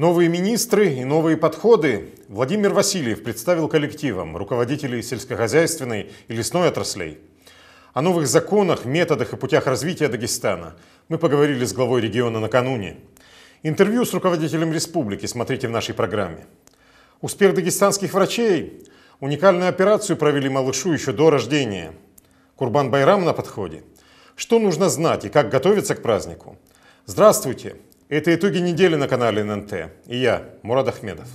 Новые министры и новые подходы Владимир Васильев представил коллективам руководителей сельскохозяйственной и лесной отраслей. О новых законах, методах и путях развития Дагестана мы поговорили с главой региона накануне. Интервью с руководителем республики смотрите в нашей программе. Успех дагестанских врачей. Уникальную операцию провели малышу еще до рождения. Курбан Байрам на подходе. Что нужно знать и как готовиться к празднику? Здравствуйте! Это итоги недели на канале ННТ. И я, Мурад Ахмедов.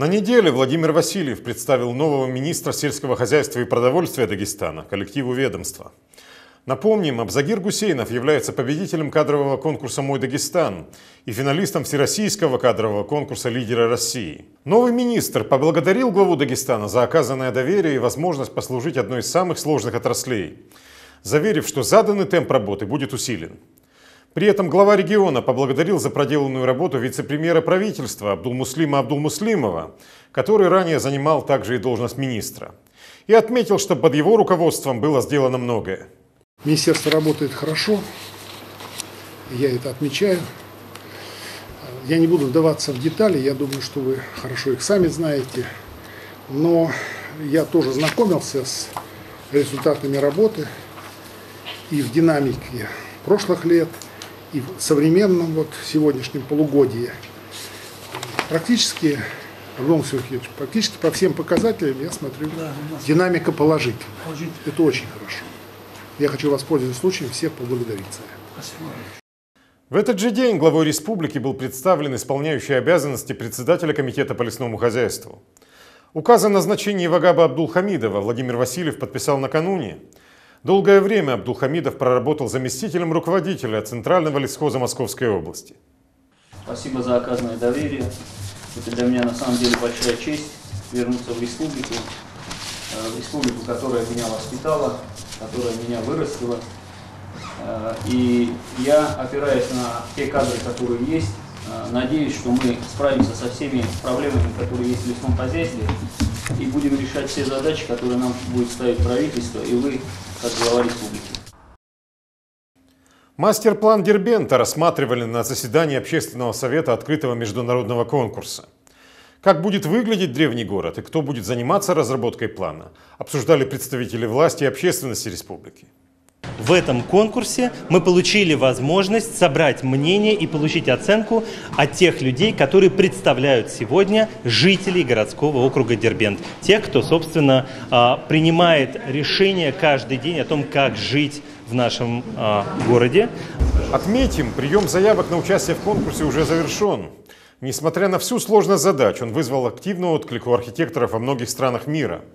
На неделе Владимир Васильев представил нового министра сельского хозяйства и продовольствия Дагестана, коллективу ведомства. Напомним, Абзагир Гусейнов является победителем кадрового конкурса «Мой Дагестан» и финалистом Всероссийского кадрового конкурса «Лидера России». Новый министр поблагодарил главу Дагестана за оказанное доверие и возможность послужить одной из самых сложных отраслей, заверив, что заданный темп работы будет усилен. При этом глава региона поблагодарил за проделанную работу вице-премьера правительства Абдулмуслима Абдулмуслимова, который ранее занимал также и должность министра. И отметил, что под его руководством было сделано многое. Министерство работает хорошо, я это отмечаю. Я не буду вдаваться в детали, я думаю, что вы хорошо их сами знаете. Но я тоже знакомился с результатами работы и в динамике прошлых лет – и в современном вот сегодняшнем полугодии практически Антон Сергеевич, практически по всем показателям я смотрю, да, динамика положительная. Положительно. Это очень хорошо. Я хочу воспользоваться случаем всех поблагодарить за это. Спасибо. В этот же день главой республики был представлен исполняющий обязанности председателя комитета по лесному хозяйству. Указ о назначении Вагаба Абдулхамидова Владимир Васильев подписал накануне. Долгое время Абдулхамидов проработал заместителем руководителя Центрального лесхоза Московской области. Спасибо за оказанное доверие. Это для меня на самом деле большая честь вернуться в республику, э, в республику, которая меня воспитала, которая меня вырастила. Э, и я, опираясь на те кадры, которые есть, э, надеюсь, что мы справимся со всеми проблемами, которые есть в лесном хозяйстве, и будем решать все задачи, которые нам будет ставить правительство и вы, как глава республики. Мастер-план Дербента рассматривали на заседании Общественного совета открытого международного конкурса. Как будет выглядеть древний город и кто будет заниматься разработкой плана, обсуждали представители власти и общественности республики. В этом конкурсе мы получили возможность собрать мнение и получить оценку от тех людей, которые представляют сегодня жителей городского округа Дербент. Тех, кто, собственно, а, принимает решение каждый день о том, как жить в нашем а, городе. Отметим, прием заявок на участие в конкурсе уже завершен. Несмотря на всю сложность задач, он вызвал активный отклик у архитекторов во многих странах мира –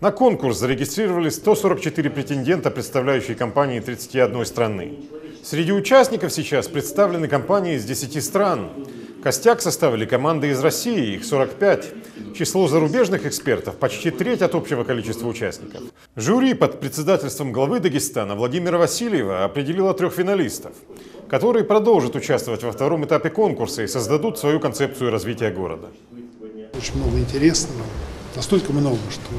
на конкурс зарегистрировались 144 претендента, представляющие компании 31 страны. Среди участников сейчас представлены компании из 10 стран. Костяк составили команды из России, их 45. Число зарубежных экспертов почти треть от общего количества участников. Жюри под председательством главы Дагестана Владимира Васильева определило трех финалистов, которые продолжат участвовать во втором этапе конкурса и создадут свою концепцию развития города. Очень много интересного, настолько много, что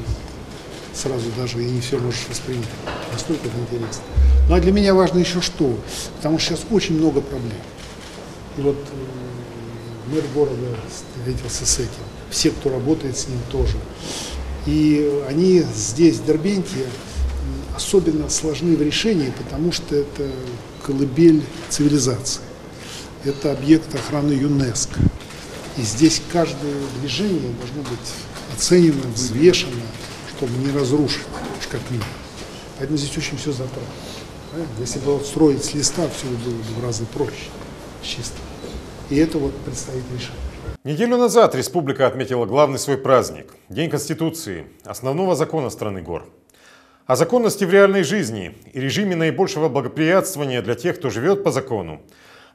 сразу даже и не все можешь воспринять. Настолько это интересно. Ну а для меня важно еще что? Потому что сейчас очень много проблем. И вот э, мэр города встретился с этим. Все, кто работает с ним, тоже. И они здесь, в Дербенте, особенно сложны в решении, потому что это колыбель цивилизации. Это объект охраны ЮНЕСКО. И здесь каждое движение должно быть оценено, взвешено, чтобы не разрушить, уж как минимум. Поэтому здесь очень все затратно. Если бы вот строить с листа, все было бы в разы проще, чисто. И это вот предстоит решать. Неделю назад республика отметила главный свой праздник – День Конституции, основного закона страны гор. О законности в реальной жизни и режиме наибольшего благоприятствования для тех, кто живет по закону.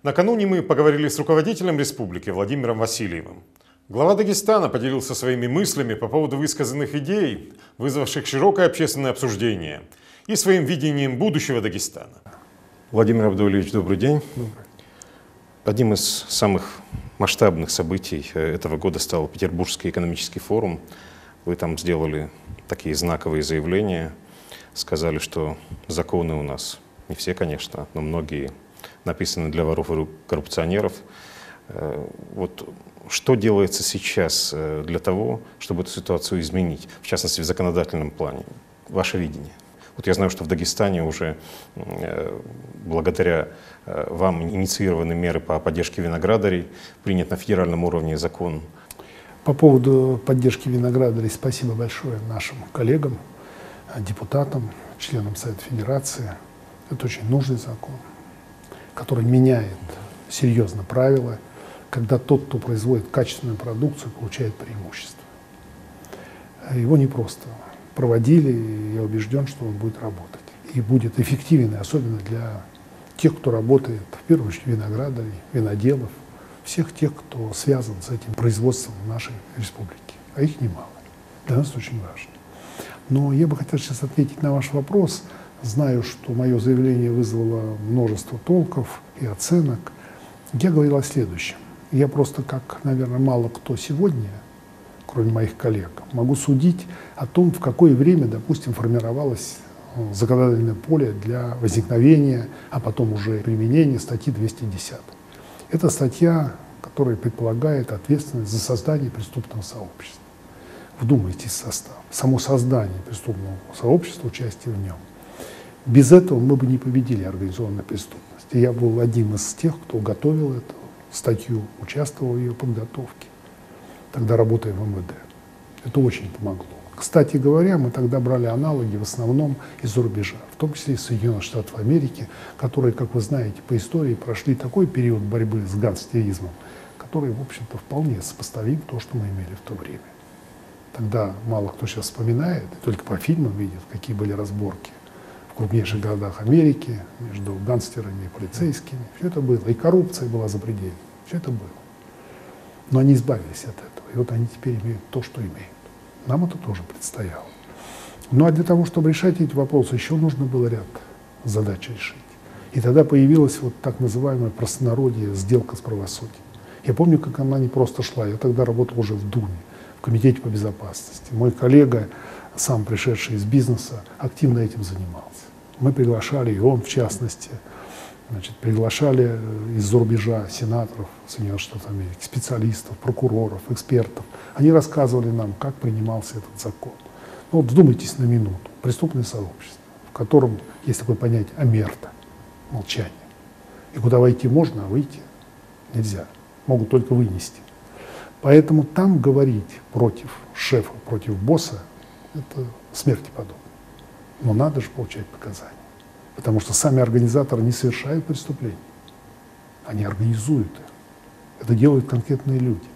Накануне мы поговорили с руководителем республики Владимиром Васильевым. Глава Дагестана поделился своими мыслями по поводу высказанных идей, вызвавших широкое общественное обсуждение, и своим видением будущего Дагестана. Владимир Абдулевич, добрый день. Добрый. Одним из самых масштабных событий э, этого года стал Петербургский экономический форум. Вы там сделали такие знаковые заявления, сказали, что законы у нас, не все, конечно, но многие написаны для воров и коррупционеров. Э, вот что делается сейчас э, для того, чтобы эту ситуацию изменить, в частности, в законодательном плане? Ваше видение. Вот я знаю, что в Дагестане уже э, благодаря вам инициированы меры по поддержке виноградарей, принят на федеральном уровне закон. По поводу поддержки виноградарей спасибо большое нашим коллегам, депутатам, членам Совета Федерации. Это очень нужный закон, который меняет серьезно правила когда тот, кто производит качественную продукцию, получает преимущество. Его не просто проводили, и я убежден, что он будет работать. И будет эффективен, особенно для тех, кто работает, в первую очередь, виноградарей, виноделов, всех тех, кто связан с этим производством нашей республики. А их немало. Для нас это очень важно. Но я бы хотел сейчас ответить на ваш вопрос. Знаю, что мое заявление вызвало множество толков и оценок. Я говорил о следующем. Я просто, как, наверное, мало кто сегодня, кроме моих коллег, могу судить о том, в какое время, допустим, формировалось э, законодательное поле для возникновения, а потом уже применения статьи 210. Это статья, которая предполагает ответственность за создание преступного сообщества. Вдумайтесь в состав. Само создание преступного сообщества, участие в нем. Без этого мы бы не победили организованную преступность. И я был одним из тех, кто готовил это, статью, участвовал в ее подготовке, тогда работая в МВД. Это очень помогло. Кстати говоря, мы тогда брали аналоги в основном из-за рубежа, в том числе из Соединенных Штатов Америки, которые, как вы знаете, по истории прошли такой период борьбы с гангстеризмом, который, в общем-то, вполне сопоставим то, что мы имели в то время. Тогда мало кто сейчас вспоминает, только по фильмам видит, какие были разборки крупнейших городах Америки, между гангстерами и полицейскими. Все это было. И коррупция была запредельной. Все это было. Но они избавились от этого. И вот они теперь имеют то, что имеют. Нам это тоже предстояло. Ну а для того, чтобы решать эти вопросы, еще нужно было ряд задач решить. И тогда появилась вот так называемая простонародье сделка с правосудием. Я помню, как она не просто шла. Я тогда работал уже в Думе, Комитете по безопасности. Мой коллега, сам пришедший из бизнеса, активно этим занимался. Мы приглашали, и он в частности, значит, приглашали из-за рубежа сенаторов Соединенных Штатов Америки, специалистов, прокуроров, экспертов. Они рассказывали нам, как принимался этот закон. Ну, вот вдумайтесь на минуту. Преступное сообщество, в котором есть такое понятие амерта, молчание. И куда войти можно, а выйти нельзя. Могут только вынести. Поэтому там говорить против шефа, против босса, это смерти подобно. Но надо же получать показания. Потому что сами организаторы не совершают преступлений. Они организуют их. Это делают конкретные люди.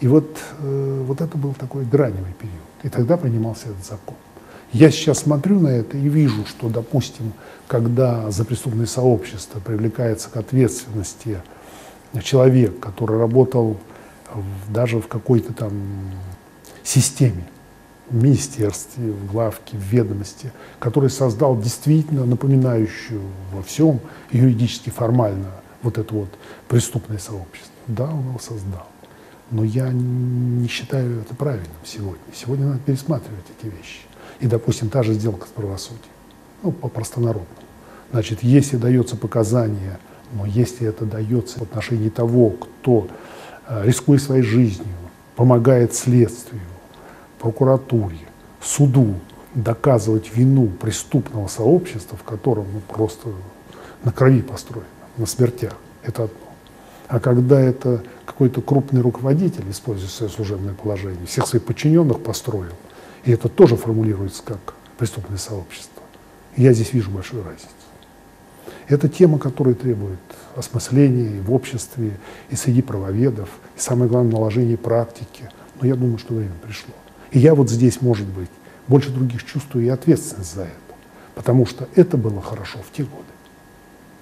И вот, э, вот это был такой граневый период. И тогда принимался этот закон. Я сейчас смотрю на это и вижу, что, допустим, когда за преступное сообщество привлекается к ответственности человек, который работал даже в какой-то там системе, в министерстве, в главке, в ведомости, который создал действительно напоминающую во всем юридически формально вот это вот преступное сообщество. Да, он его создал. Но я не считаю это правильным сегодня. Сегодня надо пересматривать эти вещи. И, допустим, та же сделка с правосудием. Ну, по-простонародному. Значит, если дается показание, но если это дается в отношении того, кто, рискуя своей жизнью, помогает следствию, прокуратуре, суду доказывать вину преступного сообщества, в котором ну, просто на крови построено, на смертях, это одно. А когда это какой-то крупный руководитель, используя свое служебное положение, всех своих подчиненных построил, и это тоже формулируется как преступное сообщество, я здесь вижу большую разницу. Это тема, которая требует осмысления и в обществе, и среди правоведов, и самое главное, наложения практики. Но я думаю, что время пришло. И я вот здесь, может быть, больше других чувствую и ответственность за это. Потому что это было хорошо в те годы.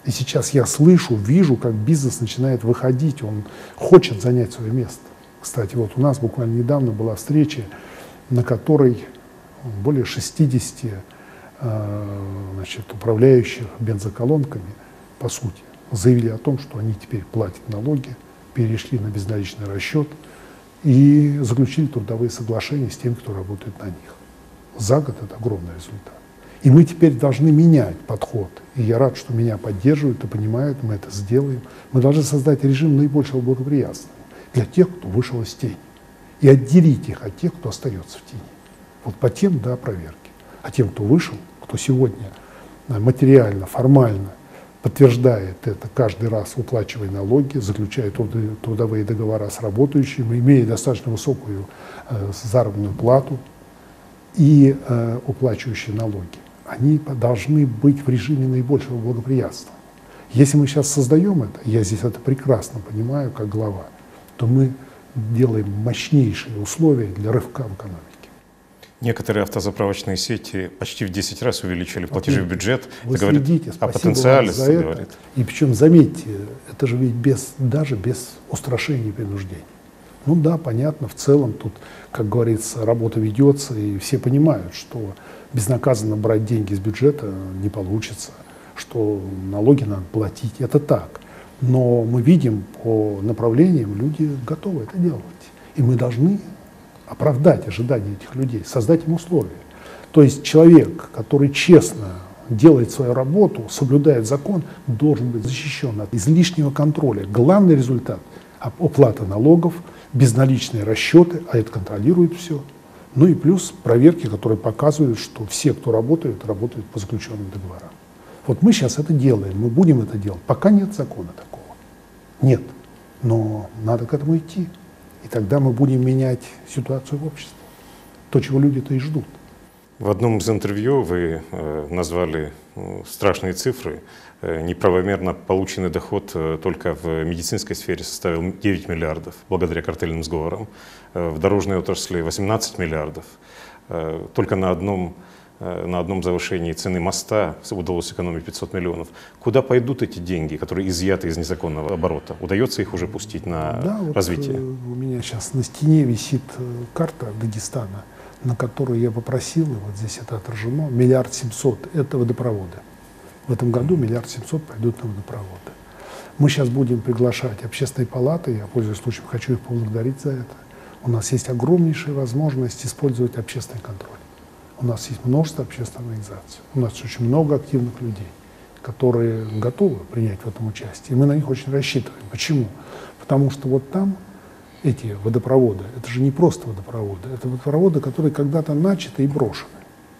И сейчас я слышу, вижу, как бизнес начинает выходить, он хочет занять свое место. Кстати, вот у нас буквально недавно была встреча, на которой более 60 э, значит, управляющих бензоколонками, по сути, заявили о том, что они теперь платят налоги, перешли на безналичный расчет и заключили трудовые соглашения с теми, кто работает на них. За год это огромный результат. И мы теперь должны менять подход. И я рад, что меня поддерживают и понимают, мы это сделаем. Мы должны создать режим наибольшего благоприятства для тех, кто вышел из тени. И отделить их от тех, кто остается в тени. Вот по тем, да, проверки. А тем, кто вышел, кто сегодня э, материально, формально подтверждает это каждый раз, уплачивая налоги, заключая трудовые договора с работающими, имея достаточно высокую э, заработную плату и э, уплачивающие налоги, они должны быть в режиме наибольшего благоприятства. Если мы сейчас создаем это, я здесь это прекрасно понимаю как глава, то мы делаем мощнейшие условия для рывка в экономике. Некоторые автозаправочные сети почти в 10 раз увеличили платежи в бюджет. Вы это следите, говорит о потенциале. За это. Говорит. И причем, заметьте, это же ведь без, даже без устрашения и принуждения. Ну да, понятно, в целом тут, как говорится, работа ведется, и все понимают, что безнаказанно брать деньги из бюджета не получится, что налоги надо платить. Это так. Но мы видим по направлениям, люди готовы это делать. И мы должны оправдать ожидания этих людей, создать им условия. То есть человек, который честно делает свою работу, соблюдает закон, должен быть защищен от излишнего контроля. Главный результат – оплата налогов, безналичные расчеты, а это контролирует все. Ну и плюс проверки, которые показывают, что все, кто работает, работают по заключенным договорам. Вот мы сейчас это делаем, мы будем это делать. Пока нет закона такого. Нет. Но надо к этому идти. И тогда мы будем менять ситуацию в обществе. То, чего люди-то и ждут. В одном из интервью вы э, назвали э, страшные цифры. Э, неправомерно полученный доход только в медицинской сфере составил 9 миллиардов благодаря картельным сговорам. В дорожной отрасли 18 миллиардов. Только на одном на одном завышении цены моста удалось экономить 500 миллионов. Куда пойдут эти деньги, которые изъяты из незаконного оборота? Удается их уже пустить на да, развитие? Вот, у меня сейчас на стене висит э, карта Дагестана, на которую я попросил, и вот здесь это отражено, миллиард семьсот – это водопроводы. В этом году миллиард семьсот пойдут на водопроводы. Мы сейчас будем приглашать общественные палаты, я, пользуясь случаем, хочу их поблагодарить за это. У нас есть огромнейшая возможность использовать общественный контроль. У нас есть множество общественных организаций, у нас очень много активных людей, которые готовы принять в этом участие. И мы на них очень рассчитываем. Почему? Потому что вот там эти водопроводы, это же не просто водопроводы, это водопроводы, которые когда-то начаты и брошены,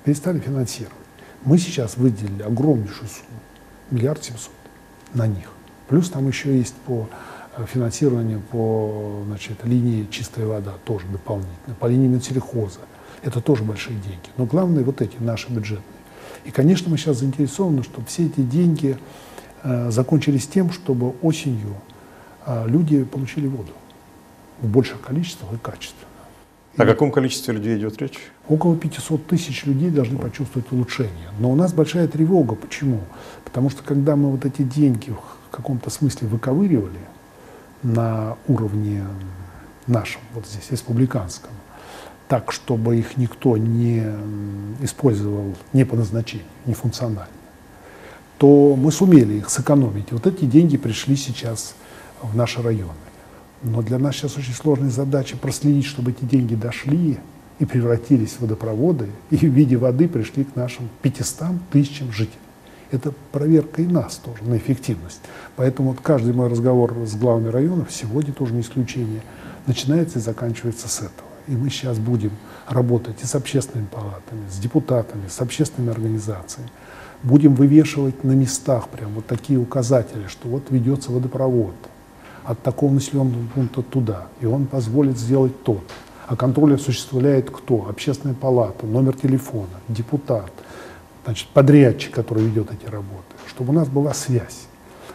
перестали финансировать. Мы сейчас выделили огромнейшую сумму, миллиард семьсот на них. Плюс там еще есть по э, финансированию по значит, линии «Чистая вода» тоже дополнительно, по линии Минсельхоза – это тоже большие деньги. Но главное вот эти наши бюджетные. И, конечно, мы сейчас заинтересованы, чтобы все эти деньги э, закончились тем, чтобы осенью э, люди получили воду в больших количествах и качественно. О каком количестве людей идет речь? Около 500 тысяч людей должны почувствовать улучшение. Но у нас большая тревога. Почему? Потому что когда мы вот эти деньги в каком-то смысле выковыривали на уровне нашем, вот здесь, республиканском, так, чтобы их никто не использовал не по назначению, не функционально, то мы сумели их сэкономить. Вот эти деньги пришли сейчас в наши районы. Но для нас сейчас очень сложная задача проследить, чтобы эти деньги дошли и превратились в водопроводы, и в виде воды пришли к нашим 500 тысячам жителей. Это проверка и нас тоже на эффективность. Поэтому вот каждый мой разговор с главами районов, сегодня тоже не исключение, начинается и заканчивается с этого. И мы сейчас будем работать и с общественными палатами, с депутатами, с общественными организациями. Будем вывешивать на местах прям вот такие указатели, что вот ведется водопровод от такого населенного пункта туда, и он позволит сделать то. А контроль осуществляет кто? Общественная палата, номер телефона, депутат, значит, подрядчик, который ведет эти работы, чтобы у нас была связь.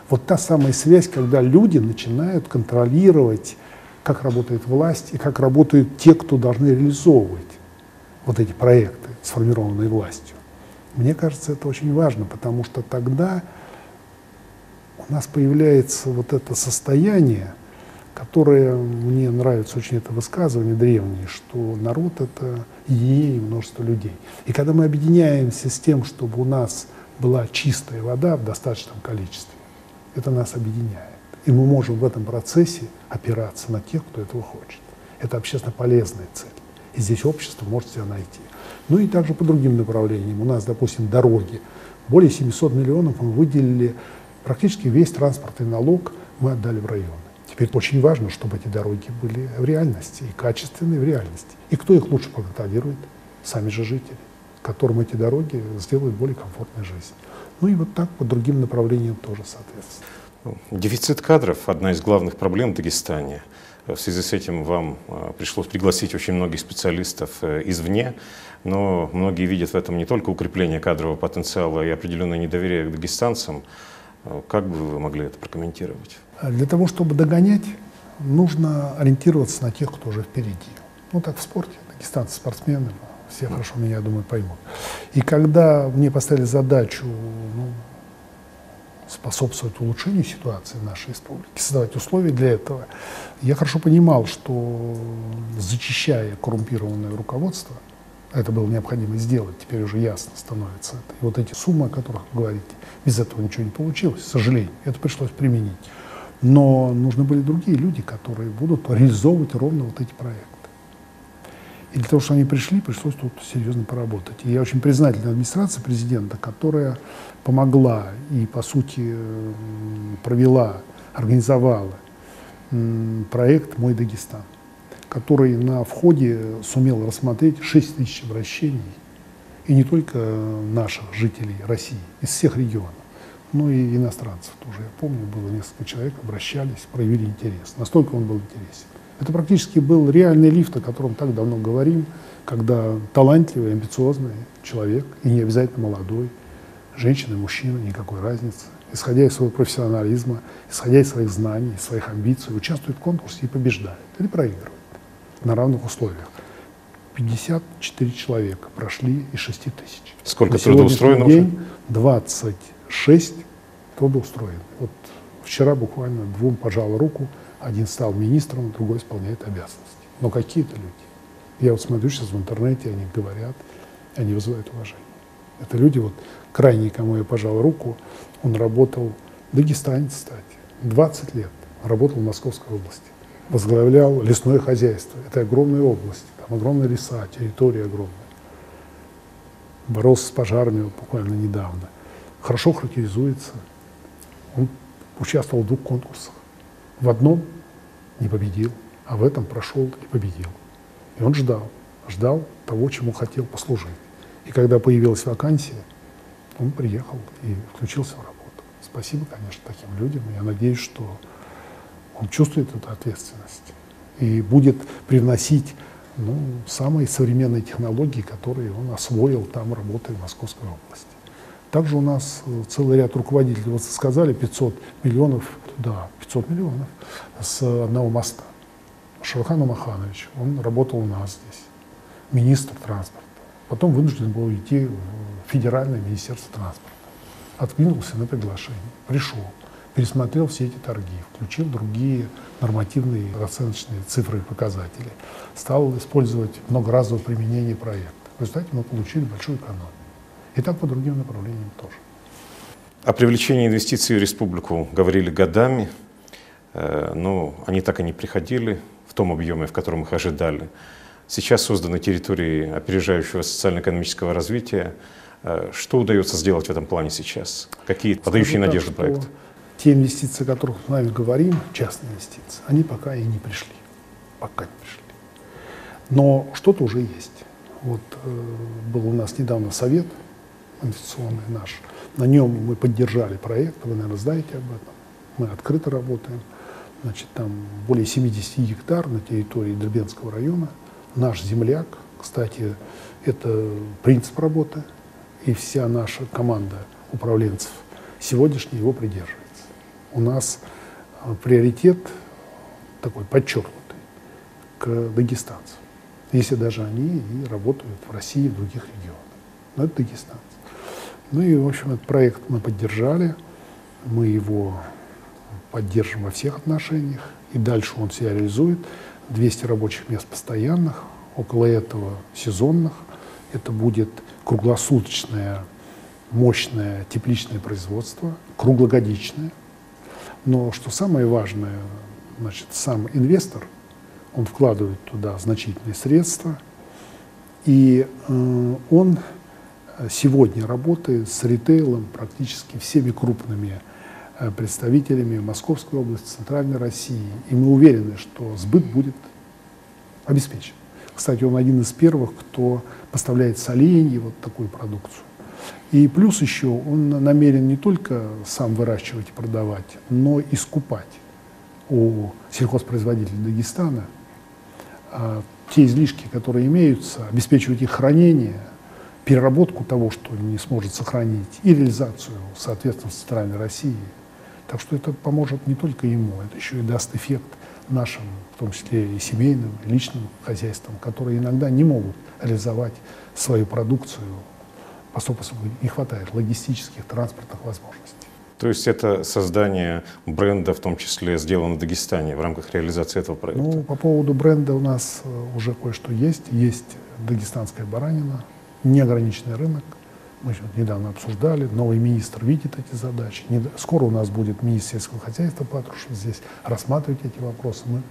Вот та самая связь, когда люди начинают контролировать как работает власть и как работают те, кто должны реализовывать вот эти проекты, сформированные властью. Мне кажется, это очень важно, потому что тогда у нас появляется вот это состояние, которое мне нравится очень это высказывание древнее, что народ — это единение множества людей. И когда мы объединяемся с тем, чтобы у нас была чистая вода в достаточном количестве, это нас объединяет. И мы можем в этом процессе опираться на тех, кто этого хочет. Это общественно полезная цель. И здесь общество может себя найти. Ну и также по другим направлениям. У нас, допустим, дороги. Более 700 миллионов мы выделили, практически весь транспортный налог мы отдали в районы. Теперь очень важно, чтобы эти дороги были в реальности, и качественные в реальности. И кто их лучше проконтролирует? Сами же жители, которым эти дороги сделают более комфортной жизнь. Ну и вот так по другим направлениям тоже, соответственно. Дефицит кадров – одна из главных проблем в Дагестане. В связи с этим вам а, пришлось пригласить очень многих специалистов э, извне, но многие видят в этом не только укрепление кадрового потенциала и определенное недоверие к дагестанцам. А как бы вы могли это прокомментировать? Для того, чтобы догонять, нужно ориентироваться на тех, кто уже впереди. Ну так в спорте, дагестанцы спортсмены, все хорошо меня, я думаю, поймут. И когда мне поставили задачу ну, способствовать улучшению ситуации в нашей республике, создавать условия для этого, я хорошо понимал, что зачищая коррумпированное руководство, это было необходимо сделать, теперь уже ясно становится это. И вот эти суммы, о которых вы говорите, без этого ничего не получилось, к сожалению, это пришлось применить. Но нужны были другие люди, которые будут реализовывать ровно вот эти проекты. И для того, чтобы они пришли, пришлось тут серьезно поработать. И я очень признателен администрации президента, которая помогла и, по сути, провела, организовала проект «Мой Дагестан», который на входе сумел рассмотреть 6 тысяч обращений, и не только наших жителей России, из всех регионов, но и иностранцев тоже. Я помню, было несколько человек, обращались, проявили интерес. Настолько он был интересен. Это практически был реальный лифт, о котором так давно говорим, когда талантливый, амбициозный человек, и не обязательно молодой, женщина, мужчина, никакой разницы, исходя из своего профессионализма, исходя из своих знаний, из своих амбиций, участвует в конкурсе и побеждает, или проигрывает на равных условиях. 54 человека прошли из 6 тысяч. Сколько трудоустроено день 26 трудоустроены. Вот вчера буквально двум пожал руку, один стал министром, другой исполняет обязанности. Но какие-то люди. Я вот смотрю сейчас в интернете, они говорят, они вызывают уважение. Это люди, вот крайний, кому я пожал руку, он работал, дагестанец, кстати, 20 лет, работал в Московской области. Возглавлял лесное хозяйство. Это огромная область, там огромные леса, территория огромная. Боролся с пожарами буквально недавно. Хорошо характеризуется. Он участвовал в двух конкурсах. В одном не победил, а в этом прошел и победил. И он ждал, ждал того, чему хотел послужить. И когда появилась вакансия, он приехал и включился в работу. Спасибо, конечно, таким людям. Я надеюсь, что он чувствует эту ответственность и будет привносить ну, самые современные технологии, которые он освоил там, работая в Московской области. Также у нас э, целый ряд руководителей, вот сказали, 500 миллионов, да, 500 миллионов с одного моста. Шавхан Маханович, он работал у нас здесь, министр транспорта. Потом вынужден был идти в федеральное министерство транспорта. Откликнулся на приглашение, пришел, пересмотрел все эти торги, включил другие нормативные оценочные цифры и показатели, стал использовать многоразовое применение проекта. В результате мы получили большую экономию. И так по другим направлениям тоже. О привлечении инвестиций в республику говорили годами, э, но они так и не приходили в том объеме, в котором их ожидали. Сейчас созданы территории опережающего социально-экономического развития. Э, что удается сделать в этом плане сейчас? Какие подающие надежды проекты? Те инвестиции, о которых мы с вами говорим, частные инвестиции, они пока и не пришли. Пока не пришли. Но что-то уже есть. Вот э, был у нас недавно совет инвестиционный наш. На нем мы поддержали проект, вы, наверное, знаете об этом. Мы открыто работаем. Значит, там более 70 гектар на территории Дербенского района. Наш земляк, кстати, это принцип работы, и вся наша команда управленцев сегодняшняя его придерживается. У нас э, приоритет такой подчеркнутый к дагестанцам, если даже они и работают в России и в других регионах. Но это дагестанцы. Ну и, в общем, этот проект мы поддержали, мы его поддержим во всех отношениях, и дальше он себя реализует. 200 рабочих мест постоянных, около этого сезонных. Это будет круглосуточное, мощное тепличное производство, круглогодичное. Но что самое важное, значит, сам инвестор, он вкладывает туда значительные средства, и э, он сегодня работает с ритейлом практически всеми крупными э, представителями Московской области, Центральной России. И мы уверены, что сбыт будет обеспечен. Кстати, он один из первых, кто поставляет соленье, вот такую продукцию. И плюс еще он намерен не только сам выращивать и продавать, но и скупать у сельхозпроизводителей Дагестана а, те излишки, которые имеются, обеспечивать их хранение, переработку того, что не сможет сохранить, и реализацию, соответственно, в Центральной России. Так что это поможет не только ему, это еще и даст эффект нашим, в том числе и семейным, и личным хозяйствам, которые иногда не могут реализовать свою продукцию, поскольку не хватает логистических, транспортных возможностей. То есть это создание бренда, в том числе сделано в Дагестане в рамках реализации этого проекта? Ну, по поводу бренда у нас э, уже кое-что есть. Есть дагестанская баранина, неограниченный рынок. Мы недавно обсуждали, новый министр видит эти задачи. Скоро у нас будет министр сельского хозяйства Патрушев здесь рассматривать эти вопросы. Мы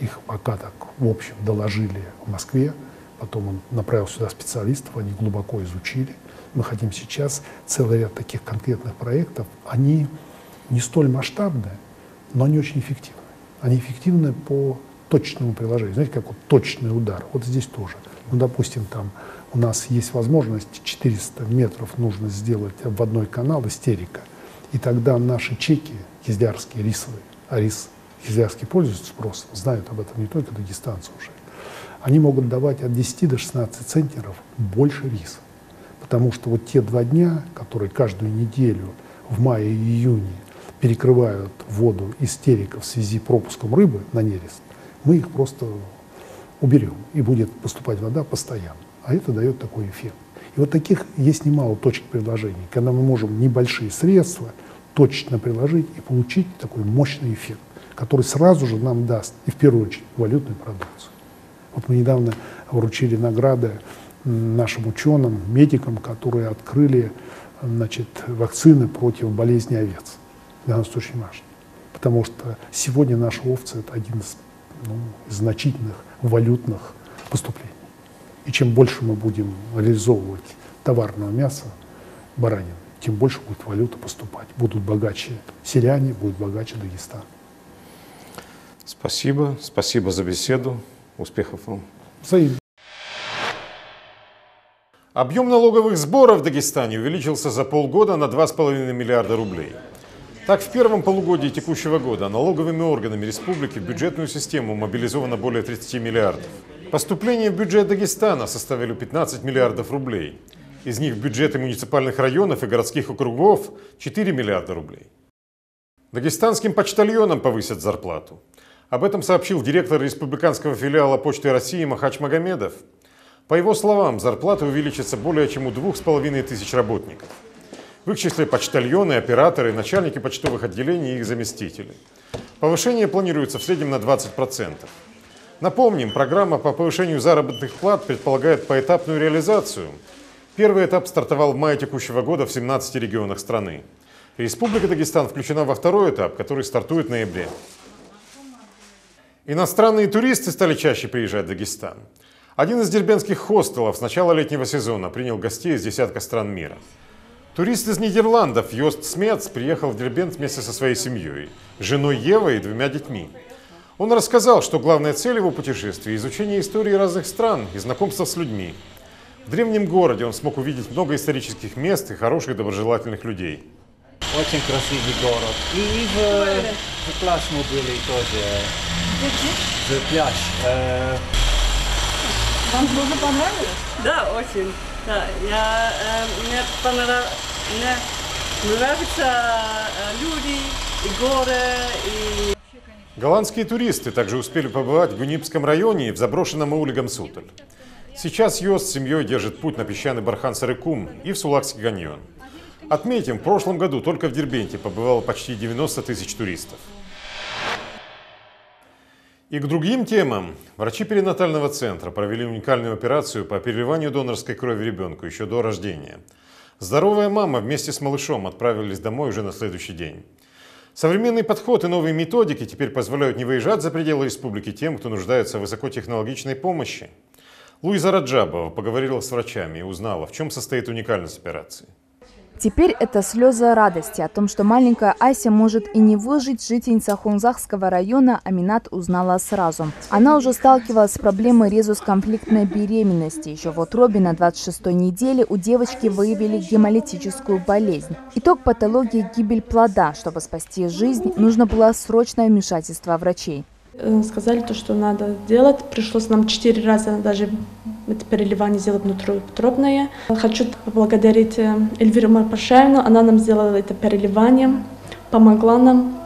их пока так в общем доложили в Москве, потом он направил сюда специалистов, они глубоко изучили. Мы хотим сейчас целый ряд таких конкретных проектов, они не столь масштабные, но они очень эффективны. Они эффективны по точному приложению. Знаете, как вот точный удар. Вот здесь тоже. Ну, допустим, там у нас есть возможность 400 метров нужно сделать в одной канал истерика. И тогда наши чеки кизлярские, рисовые, а рис кизлярский пользуется спросом, знают об этом не только дагестанцы уже, они могут давать от 10 до 16 центнеров больше риса. Потому что вот те два дня, которые каждую неделю в мае и июне перекрывают воду истерика в связи с пропуском рыбы на нерест, мы их просто уберем, и будет поступать вода постоянно а это дает такой эффект. И вот таких есть немало точек предложений, когда мы можем небольшие средства точно приложить и получить такой мощный эффект, который сразу же нам даст, и в первую очередь, валютную продукцию. Вот мы недавно вручили награды нашим ученым, медикам, которые открыли значит, вакцины против болезни овец. Для нас это очень важно. Потому что сегодня наши овцы – это один из, ну, из значительных валютных поступлений. И чем больше мы будем реализовывать товарного мяса, баранин, тем больше будет валюта поступать. Будут богаче селяне, будет богаче Дагестан. Спасибо. Спасибо за беседу. Успехов вам. Взаимно. Объем налоговых сборов в Дагестане увеличился за полгода на 2,5 миллиарда рублей. Так, в первом полугодии текущего года налоговыми органами республики в бюджетную систему мобилизовано более 30 миллиардов. Поступления в бюджет Дагестана составили 15 миллиардов рублей. Из них бюджеты муниципальных районов и городских округов 4 миллиарда рублей. Дагестанским почтальонам повысят зарплату. Об этом сообщил директор республиканского филиала Почты России Махач Магомедов. По его словам, зарплата увеличится более чем у двух с половиной тысяч работников. В их числе почтальоны, операторы, начальники почтовых отделений и их заместители. Повышение планируется в среднем на 20%. Напомним, программа по повышению заработных плат предполагает поэтапную реализацию. Первый этап стартовал в мае текущего года в 17 регионах страны. Республика Дагестан включена во второй этап, который стартует в ноябре. Иностранные туристы стали чаще приезжать в Дагестан. Один из дербенских хостелов с начала летнего сезона принял гостей из десятка стран мира. Турист из Нидерландов Йост Смец приехал в Дербент вместе со своей семьей, женой Евой и двумя детьми. Он рассказал, что главная цель его путешествия – изучение истории разных стран и знакомство с людьми. В древнем городе он смог увидеть много исторических мест и хороших доброжелательных людей. Очень красивый город. И в, в пляж мы были тоже. В пляж. Э... Вам тоже понравилось? Да, очень. Да, я, э, мне, понрав... мне нравятся э, люди, и горы, и Голландские туристы также успели побывать в Гунипском районе и в заброшенном ауле Гамсуталь. Сейчас Йос с семьей держит путь на песчаный бархан Сарыкум и в Сулакский каньон. Отметим, в прошлом году только в Дербенте побывало почти 90 тысяч туристов. И к другим темам. Врачи перинатального центра провели уникальную операцию по переливанию донорской крови ребенку еще до рождения. Здоровая мама вместе с малышом отправились домой уже на следующий день. Современный подход и новые методики теперь позволяют не выезжать за пределы республики тем, кто нуждается в высокотехнологичной помощи. Луиза Раджабова поговорила с врачами и узнала, в чем состоит уникальность операции. Теперь это слезы радости о том, что маленькая Ася может и не выжить. Жительница Хунзахского района Аминат узнала сразу. Она уже сталкивалась с проблемой резус-конфликтной беременности. Еще в утробе на 26-й неделе у девочки выявили гемолитическую болезнь. Итог патологии – гибель плода. Чтобы спасти жизнь, нужно было срочное вмешательство врачей. Э, сказали то, что надо делать. Пришлось нам четыре раза даже это переливание сделать внутриутробное. Хочу поблагодарить э, Эльвиру Марпашаевну. Она нам сделала это переливание, помогла нам.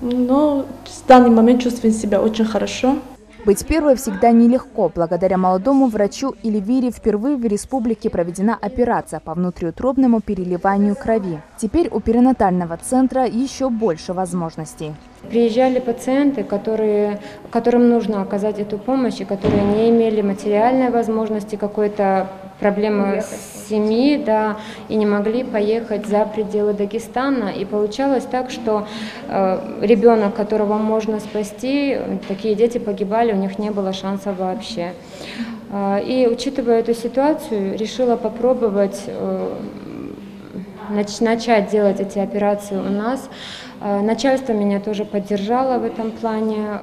Но в данный момент чувствуем себя очень хорошо. Быть первой всегда нелегко. Благодаря молодому врачу Эльвире впервые в республике проведена операция по внутриутробному переливанию крови. Теперь у перинатального центра еще больше возможностей. Приезжали пациенты, которые, которым нужно оказать эту помощь, и которые не имели материальной возможности какой-то проблемы с семьи, да, и не могли поехать за пределы Дагестана. И получалось так, что э, ребенок, которого можно спасти, такие дети погибали, у них не было шанса вообще. Э, и учитывая эту ситуацию, решила попробовать э, начать делать эти операции у нас. Э, начальство меня тоже поддержало в этом плане.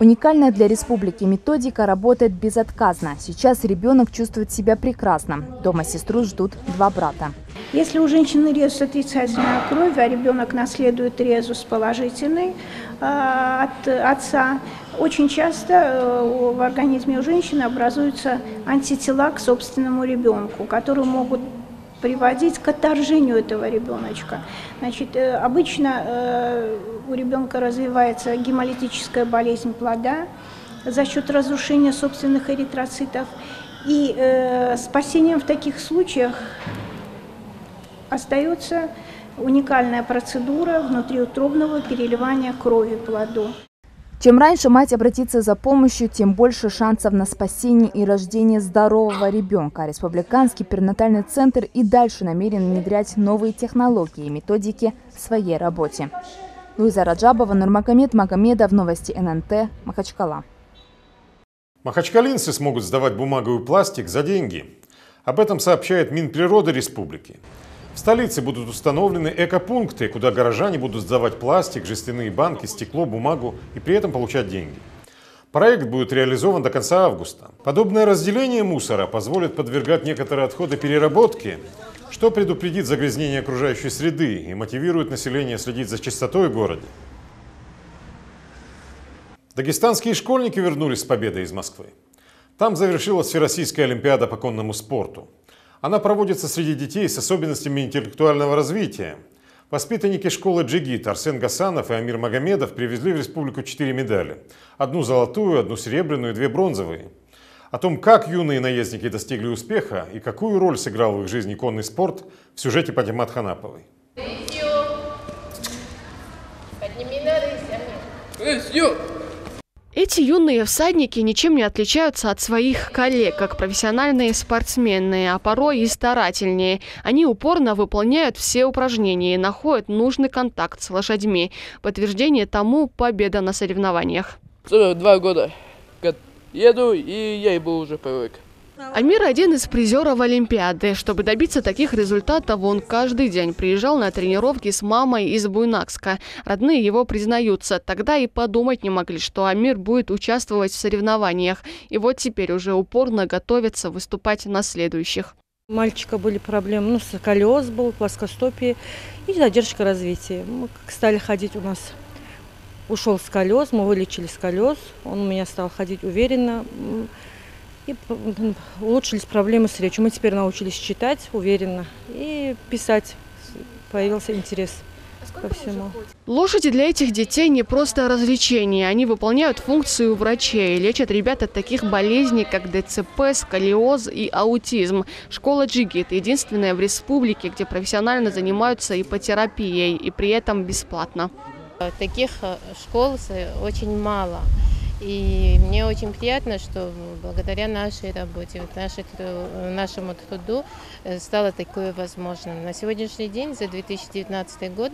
Уникальная для республики методика работает безотказно. Сейчас ребенок чувствует себя прекрасно. Дома сестру ждут два брата. Если у женщины резус отрицательная кровь, а ребенок наследует резус положительный э, от отца, очень часто э, в организме у женщины образуются антитела к собственному ребенку, которые могут приводить к отторжению этого ребеночка. Значит, э, обычно э, у ребенка развивается гемолитическая болезнь плода за счет разрушения собственных эритроцитов. И э, спасением в таких случаях остается уникальная процедура внутриутробного переливания крови плоду. Чем раньше мать обратится за помощью, тем больше шансов на спасение и рождение здорового ребенка. Республиканский перинатальный центр и дальше намерен внедрять новые технологии и методики в своей работе. Луиза Раджабова, Нурмагомед Магомедов, Новости ННТ, Махачкала. Махачкалинцы смогут сдавать бумагу и пластик за деньги. Об этом сообщает Минприроды республики. В столице будут установлены экопункты, куда горожане будут сдавать пластик, жестяные банки, стекло, бумагу и при этом получать деньги. Проект будет реализован до конца августа. Подобное разделение мусора позволит подвергать некоторые отходы переработке, что предупредит загрязнение окружающей среды и мотивирует население следить за чистотой в городе. Дагестанские школьники вернулись с победой из Москвы. Там завершилась Всероссийская Олимпиада по конному спорту. Она проводится среди детей с особенностями интеллектуального развития. Воспитанники школы «Джигит» Арсен Гасанов и Амир Магомедов привезли в республику четыре медали. Одну золотую, одну серебряную и две бронзовые. О том, как юные наездники достигли успеха и какую роль сыграл в их жизни конный спорт, в сюжете Патимат Ханаповой. Подними на рысь, Амир. Эти юные всадники ничем не отличаются от своих коллег, как профессиональные спортсмены, а порой и старательнее. Они упорно выполняют все упражнения и находят нужный контакт с лошадьми. Подтверждение тому – победа на соревнованиях. Два года еду, и я и был уже привык. Амир один из призеров Олимпиады. Чтобы добиться таких результатов, он каждый день приезжал на тренировки с мамой из Буйнакска. Родные его признаются. Тогда и подумать не могли, что Амир будет участвовать в соревнованиях. И вот теперь уже упорно готовится выступать на следующих. У мальчика были проблемы, ну, сколиоз был, плоскостопие и задержка развития. Мы стали ходить у нас ушел сколиоз, мы вылечили сколиоз, он у меня стал ходить уверенно. И улучшились проблемы с речью. Мы теперь научились читать уверенно и писать. Появился интерес. ко всему. Лошади для этих детей не просто развлечение. Они выполняют функцию врачей. Лечат ребят от таких болезней, как ДЦП, сколиоз и аутизм. Школа Джигит – единственная в республике, где профессионально занимаются ипотерапией и при этом бесплатно. Таких э, школ очень мало. И мне очень приятно, что благодаря нашей работе, нашей, нашему труду э, стало такое возможным. На сегодняшний день, за 2019 год,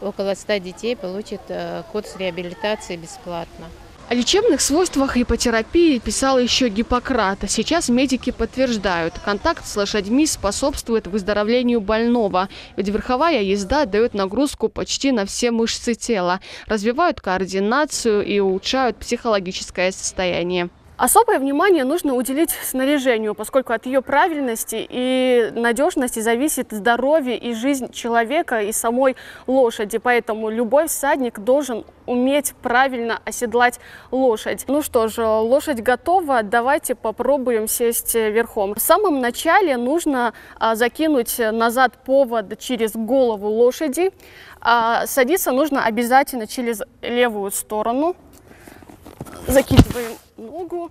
около 100 детей получат э, курс реабилитации бесплатно. О лечебных свойствах ипотерапии писал еще Гиппократ. Сейчас медики подтверждают, контакт с лошадьми способствует выздоровлению больного. Ведь верховая езда дает нагрузку почти на все мышцы тела, развивают координацию и улучшают психологическое состояние. Особое внимание нужно уделить снаряжению, поскольку от ее правильности и надежности зависит здоровье и жизнь человека и самой лошади. Поэтому любой всадник должен уметь правильно оседлать лошадь. Ну что же, лошадь готова, давайте попробуем сесть верхом. В самом начале нужно а, закинуть назад повод через голову лошади. А, садиться нужно обязательно через левую сторону. Закидываем ногу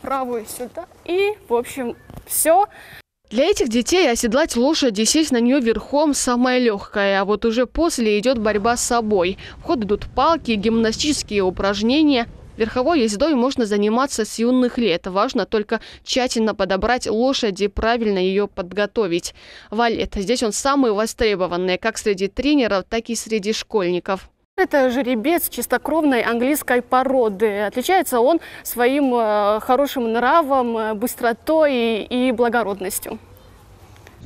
правую сюда. И, в общем, все. Для этих детей оседлать лошадь и сесть на нее верхом самое легкое, а вот уже после идет борьба с собой. В ход идут палки, гимнастические упражнения. Верховой ездой можно заниматься с юных лет. Важно только тщательно подобрать лошадь и правильно ее подготовить. Валет. Здесь он самый востребованный как среди тренеров, так и среди школьников. Это жеребец чистокровной английской породы. Отличается он своим э, хорошим нравом, э, быстротой и благородностью.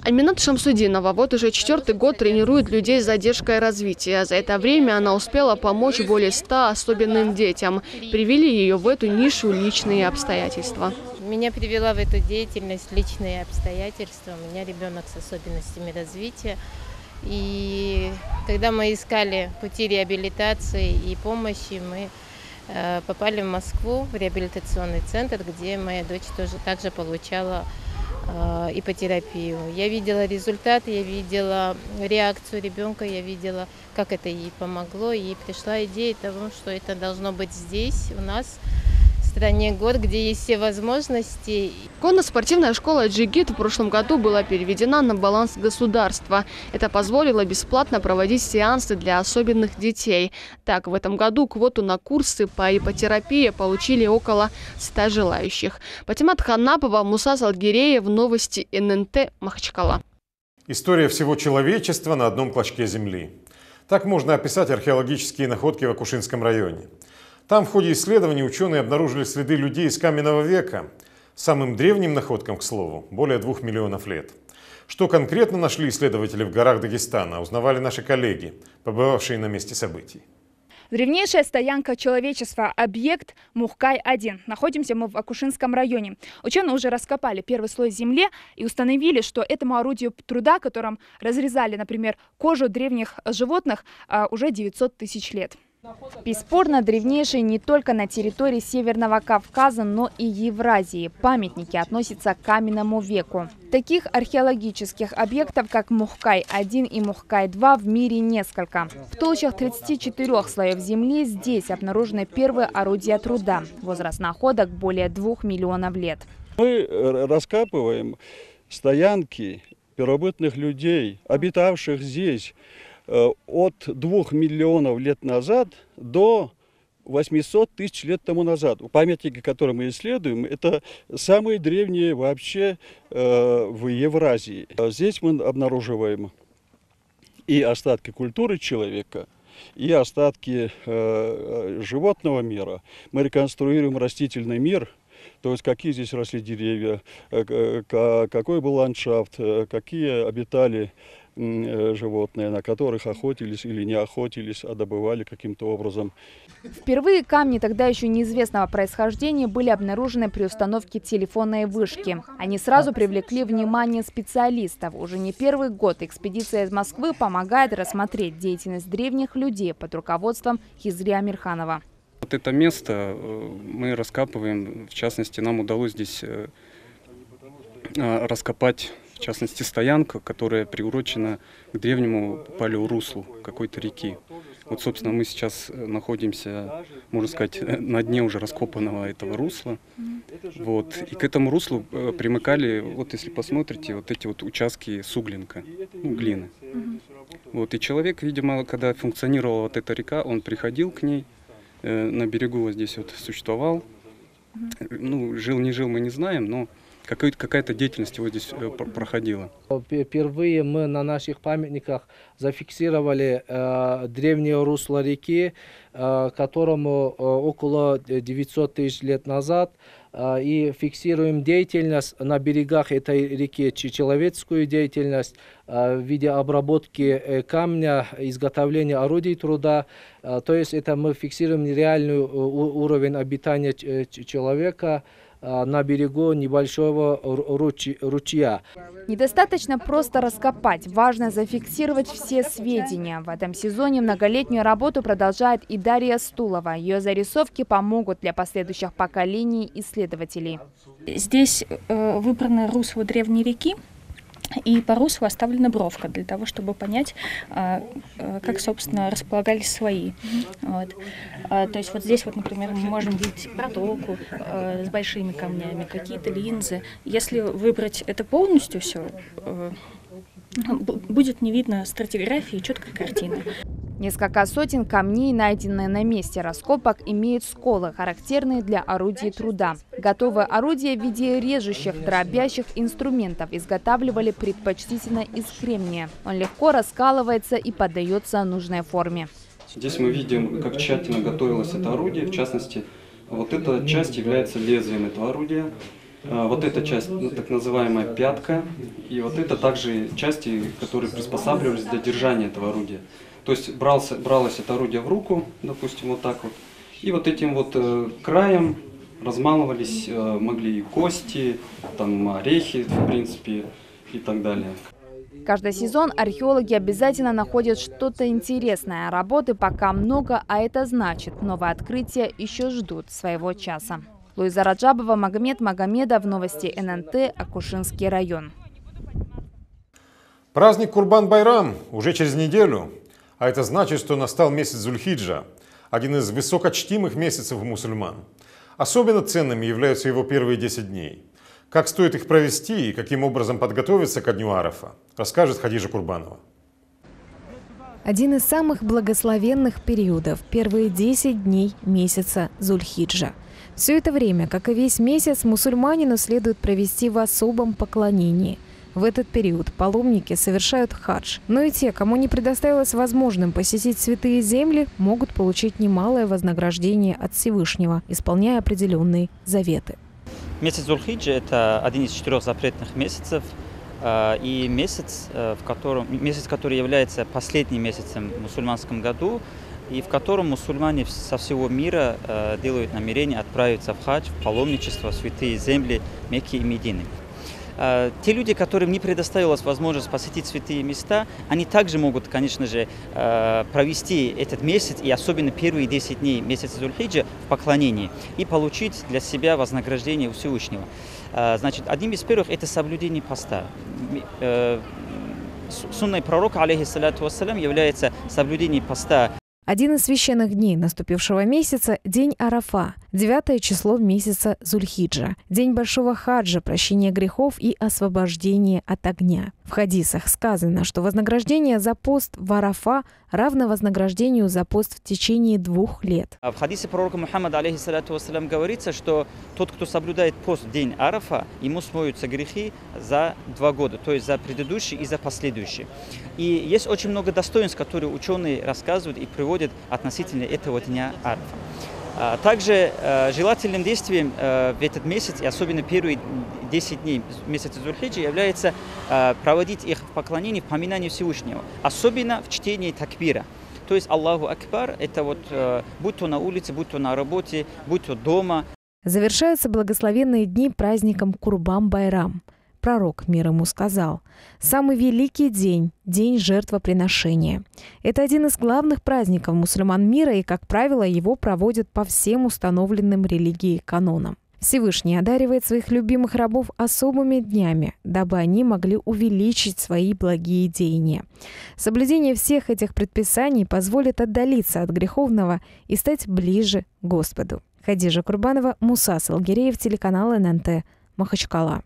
Аминат Шамсудинова вот уже четвертый год тренирует людей с задержкой развития. За это время она успела помочь более ста особенным детям. Привели ее в эту нишу личные обстоятельства. Меня привела в эту деятельность личные обстоятельства. У меня ребенок с особенностями развития. И когда мы искали пути реабилитации и помощи, мы э, попали в Москву, в реабилитационный центр, где моя дочь тоже также получала э, ипотерапию. Я видела результат, я видела реакцию ребенка, я видела, как это ей помогло, и пришла идея того, что это должно быть здесь, у нас, стране год, где есть все возможности. Конно-спортивная школа «Джигит» в прошлом году была переведена на баланс государства. Это позволило бесплатно проводить сеансы для особенных детей. Так, в этом году квоту на курсы по ипотерапии получили около 100 желающих. Патимат Ханапова, Муса Салгиреев, новости ННТ, Махачкала. История всего человечества на одном клочке земли. Так можно описать археологические находки в Акушинском районе. Там в ходе исследований ученые обнаружили следы людей из каменного века. Самым древним находкам, к слову, более двух миллионов лет. Что конкретно нашли исследователи в горах Дагестана, узнавали наши коллеги, побывавшие на месте событий. Древнейшая стоянка человечества, объект Мухкай-1. Находимся мы в Акушинском районе. Ученые уже раскопали первый слой земли и установили, что этому орудию труда, которым разрезали, например, кожу древних животных, а, уже 900 тысяч лет. Бесспорно, древнейший не только на территории Северного Кавказа, но и Евразии. Памятники относятся к каменному веку. Таких археологических объектов, как Мухкай-1 и Мухкай-2 в мире несколько. В толщах 34 слоев земли здесь обнаружены первые орудия труда. Возраст находок более двух миллионов лет. Мы раскапываем стоянки первобытных людей, обитавших здесь Э, от 2 миллионов лет назад до 800 тысяч лет тому назад. Памятники, которые мы исследуем, это самые древние вообще э, в Евразии. Здесь мы обнаруживаем и остатки культуры человека, и остатки э, животного мира. Мы реконструируем растительный мир, то есть какие здесь росли деревья, какой был ландшафт, какие обитали Э, животные, на которых охотились или не охотились, а добывали каким-то образом. Впервые камни тогда еще неизвестного происхождения были обнаружены при установке телефонной вышки. Они сразу привлекли внимание специалистов. Уже не первый год экспедиция из Москвы помогает рассмотреть деятельность древних людей под руководством Хизри Амирханова. Вот это место э, мы раскапываем, в частности, нам удалось здесь э, раскопать в частности стоянка, которая приурочена к древнему палеоруслу какой-то реки. Вот, собственно, мы сейчас э, находимся, можно сказать, на дне уже раскопанного этого русла. Вот. И к этому руслу э, примыкали, вот если посмотрите, вот эти вот участки суглинка, ну, глины. Вот. И человек, видимо, когда функционировала вот эта река, он приходил к ней, э, на берегу вот здесь вот существовал. Ну, жил, не жил, мы не знаем, но какая-то деятельность его здесь э, проходила. Впервые мы на наших памятниках зафиксировали э, древнее русло реки, э, которому э, около 900 тысяч лет назад, э, и фиксируем деятельность на берегах этой реки, человеческую деятельность э, в виде обработки э, камня, изготовления орудий труда. Э, то есть это мы фиксируем реальный э, уровень обитания э, человека, на берегу небольшого ручья. Недостаточно просто раскопать, важно зафиксировать все сведения. В этом сезоне многолетнюю работу продолжает и Дарья Стулова. Ее зарисовки помогут для последующих поколений исследователей. Здесь э, выбрано русло древней реки, и по руслу оставлена бровка для того, чтобы понять, а, а, как, собственно, располагались свои. Вот. А, то есть вот здесь вот, например, мы можем видеть протоку с большими камнями, какие-то линзы. Если выбрать это полностью все, будет не видно стратиграфии и четкой картины. Несколько сотен камней, найденные на месте раскопок, имеют сколы, характерные для орудий труда. Готовые орудия в виде режущих, дробящих инструментов изготавливали предпочтительно из кремния. Он легко раскалывается и поддается нужной форме. Здесь мы видим, как тщательно готовилось это орудие. В частности, вот эта часть является лезвием этого орудия. А, вот эта часть, ну, так называемая пятка, и вот это также части, которые приспосабливались для держания этого орудия. То есть брался, бралось это орудие в руку, допустим, вот так вот, и вот этим вот э, краем размалывались, э, могли и кости, там орехи, в принципе, и так далее. Каждый сезон археологи обязательно находят что-то интересное. Работы пока много, а это значит, новые открытия еще ждут своего часа. Луиза Раджабова, Магомед Магомедов, новости ННТ, Акушинский район. Праздник Курбан-Байрам уже через неделю. А это значит, что настал месяц Зульхиджа, один из высокочтимых месяцев мусульман. Особенно ценными являются его первые 10 дней. Как стоит их провести и каким образом подготовиться ко дню Арафа, расскажет Хадижа Курбанова. Один из самых благословенных периодов – первые 10 дней месяца Зульхиджа. Все это время, как и весь месяц, мусульманину следует провести в особом поклонении – в этот период паломники совершают хадж. Но и те, кому не предоставилось возможным посетить святые земли, могут получить немалое вознаграждение от Всевышнего, исполняя определенные заветы. Месяц Зульхиджа – это один из четырех запретных месяцев, э, и месяц, э, в котором, месяц, который является последним месяцем в мусульманском году, и в котором мусульмане со всего мира э, делают намерение отправиться в хадж, в паломничество, в святые земли Мекки и Медины. А, те люди, которым не предоставилась возможность посетить святые места, они также могут, конечно же, а, провести этот месяц и особенно первые 10 дней месяца Зульхиджа в поклонении и получить для себя вознаграждение у Всевышнего. А, значит, одним из первых это соблюдение поста. Э, сунной пророка, алейхиссалату вассалям, является соблюдение поста один из священных дней наступившего месяца – День Арафа, девятое число месяца Зульхиджа, День Большого Хаджа, прощения грехов и освобождения от огня. В хадисах сказано, что вознаграждение за пост в Арафа равно вознаграждению за пост в течение двух лет. В хадисе пророка Мухаммада, алейхиссалату вассалям, говорится, что тот, кто соблюдает пост в день Арафа, ему смоются грехи за два года, то есть за предыдущий и за последующий. И есть очень много достоинств, которые ученые рассказывают и приводят относительно этого дня Арафа. А также э, желательным действием э, в этот месяц, и особенно первые 10 дней месяца Зульхиджи, является э, проводить их в поклонении, в поминании Всевышнего, особенно в чтении такбира. То есть Аллаху Акбар, это вот будь то на улице, будь то на работе, будь то дома. Завершаются благословенные дни праздником Курбан-Байрам – пророк мир ему сказал, «Самый великий день – день жертвоприношения. Это один из главных праздников мусульман мира, и, как правило, его проводят по всем установленным религией канонам. Всевышний одаривает своих любимых рабов особыми днями, дабы они могли увеличить свои благие деяния. Соблюдение всех этих предписаний позволит отдалиться от греховного и стать ближе к Господу. Хадижа Курбанова, Муса Салгиреев, телеканал ННТ, Махачкала.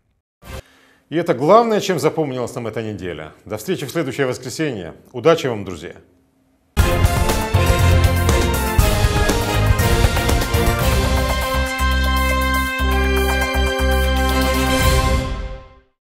И это главное, чем запомнилась нам эта неделя. До встречи в следующее воскресенье. Удачи вам, друзья!